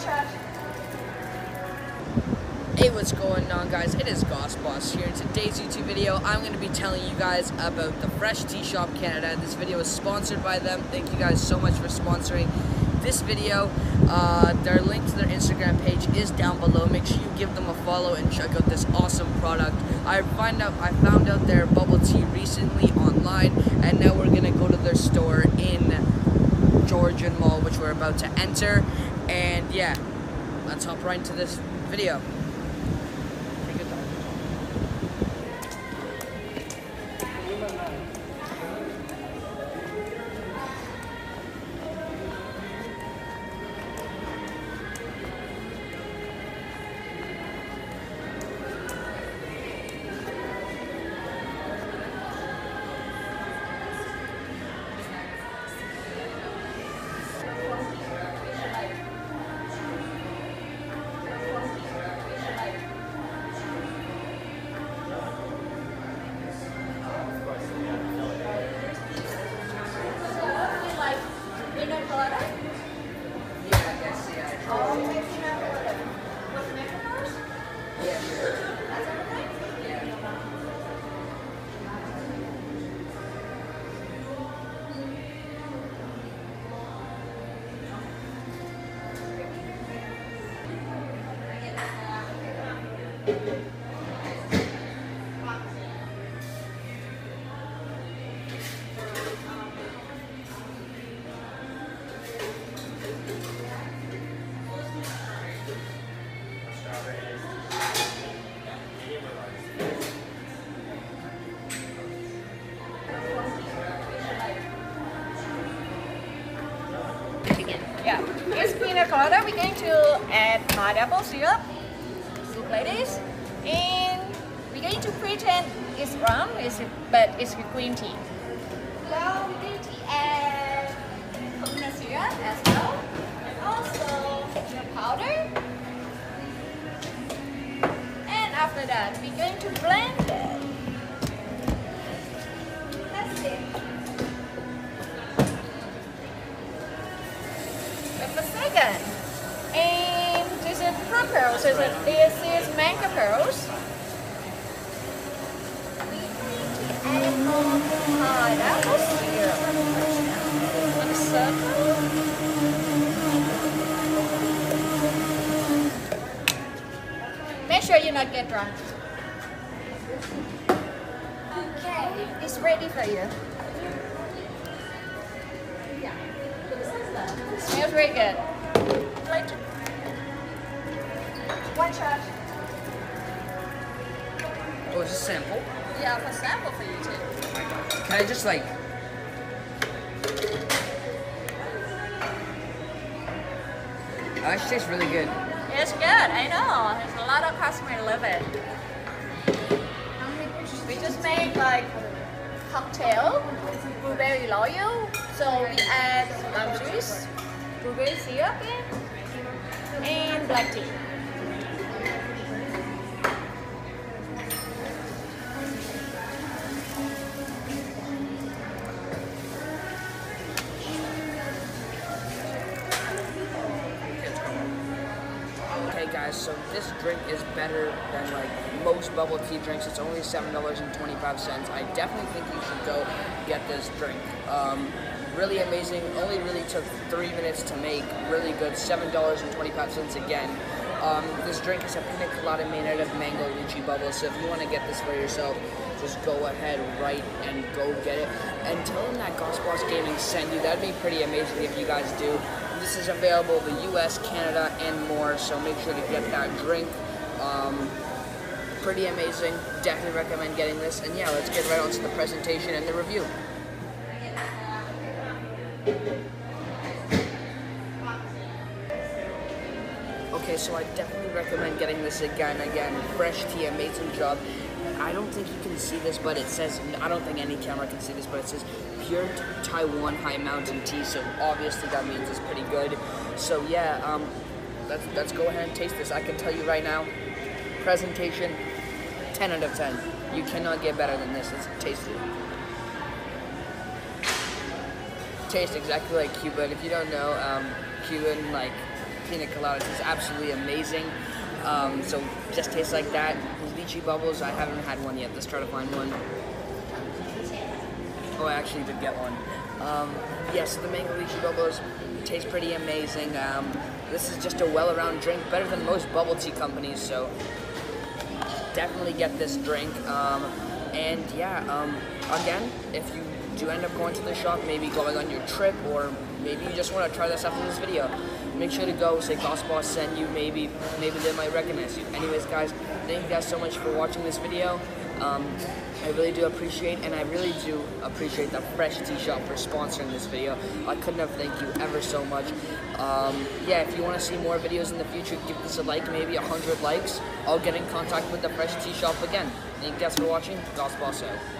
Hey, what's going on, guys? It is Goss Boss here. In today's YouTube video, I'm going to be telling you guys about the Fresh Tea Shop Canada. This video is sponsored by them. Thank you guys so much for sponsoring this video. Uh, their link to their Instagram page is down below. Make sure you give them a follow and check out this awesome product. I find out I found out their bubble tea recently online, and now we're gonna go to their store in Georgian Mall, which we're about to enter. And yeah, let's hop right into this video. Yeah, sure. Here's. We're going to add pineapple syrup. Look like this. And we're going to pretend it's rum, it's, but it's green tea. Now we're going to add coconut syrup as well. And also the powder. And after that, we're going to blend it. A second. And this is pearls. This is, this is mango pearls. Make sure you not get drunk. Okay, it's ready for you. Smells very good. Like one shot. Oh, it's a sample. Yeah, for sample for you too. Can I just like... Oh, it tastes really good. It's good, I know. There's a lot of customers love it. We just make like cocktail, blueberry loyal. So we add lime juice, blueberry syrup and black tea. So this drink is better than like most bubble tea drinks. It's only $7.25. I definitely think you should go get this drink. Um, really amazing, only really took three minutes to make. Really good, $7.25 again. Um, this drink is a pina colada made out of mango lychee bubbles, so if you want to get this for yourself, just go ahead right and go get it. And tell them that Goss Boss Gaming sent you. That'd be pretty amazing if you guys do. This is available in the US, Canada, and more, so make sure to get that drink. Um, pretty amazing. Definitely recommend getting this. And yeah, let's get right on to the presentation and the review. Okay, so I definitely recommend getting this again. Again, fresh tea, amazing job. I don't think you can see this, but it says, I don't think any camera can see this, but it says pure Taiwan high mountain tea, so obviously that means it's pretty good. So yeah, um, let's, let's go ahead and taste this. I can tell you right now, presentation, 10 out of 10. You cannot get better than this. It's tasty. Tastes exactly like Cuban. if you don't know, um, Cuban, like, pina colada. It's absolutely amazing. Um, so just tastes like that. Lychee bubbles, I haven't had one yet. Let's try to find one. Oh, I actually did get one. Um, yes, the mango lychee bubbles taste pretty amazing. Um, this is just a well-around drink, better than most bubble tea companies. So definitely get this drink. Um, and yeah, um, again, if you do end up going to the shop, maybe going on your trip, or maybe you just want to try this after this video, make sure to go say Gossboss sent you. Maybe maybe they might recognize you. Anyways, guys, thank you guys so much for watching this video. Um, I really do appreciate, and I really do appreciate the Fresh Tea Shop for sponsoring this video. I couldn't have thanked you ever so much. Um, yeah, if you want to see more videos in the future, give this a like, maybe 100 likes. I'll get in contact with the Fresh Tea Shop again. Thank you guys for watching. Gossboss out.